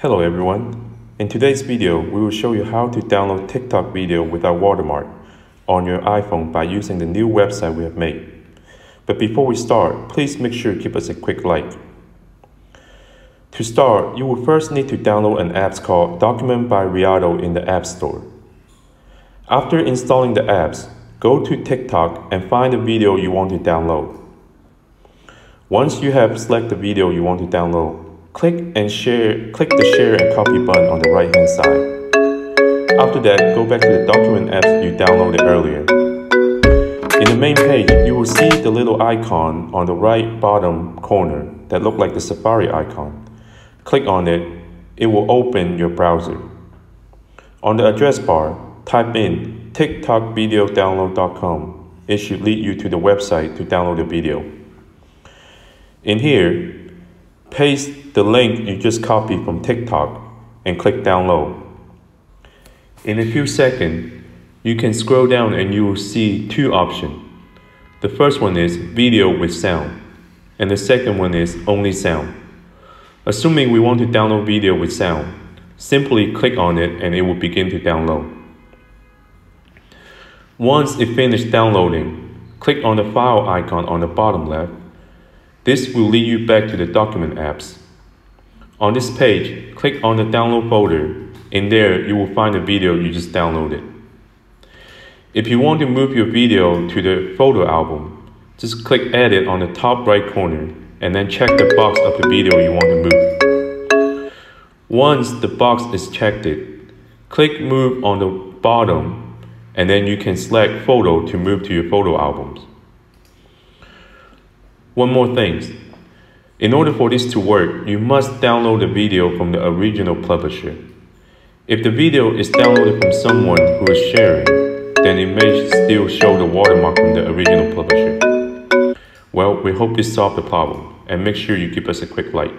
Hello everyone. In today's video, we will show you how to download TikTok video without watermark on your iPhone by using the new website we have made. But before we start, please make sure to give us a quick like. To start, you will first need to download an app called Document by Readdle in the App Store. After installing the apps, go to TikTok and find the video you want to download. Once you have selected the video you want to download, click and share click the share and copy button on the right hand side. After that, go back to the document apps you downloaded earlier. In the main page, you will see the little icon on the right bottom corner that look like the Safari icon. Click on it, it will open your browser. On the address bar, type in tiktokvideodownload.com. It should lead you to the website to download the video. In here, paste the link you just copied from TikTok and click download. In a few seconds, you can scroll down and you will see two options. The first one is video with sound, and the second one is only sound. Assuming we want to download video with sound, simply click on it and it will begin to download. Once it finishes downloading, click on the file icon on the bottom left. This will lead you back to the document apps. On this page, click on the download folder. In there, you will find the video you just downloaded. If you want to move your video to the photo album, just click edit on the top right corner and then check the box of the video you want to move. Once the box is checked, click move on the bottom and then you can select photo to move to your photo albums. One more thing. In order for this to work, you must download the video from the original publisher. If the video is downloaded from someone who is sharing, then it may still show the watermark from the original publisher. Well, we hope this solved the problem, and make sure you give us a quick like.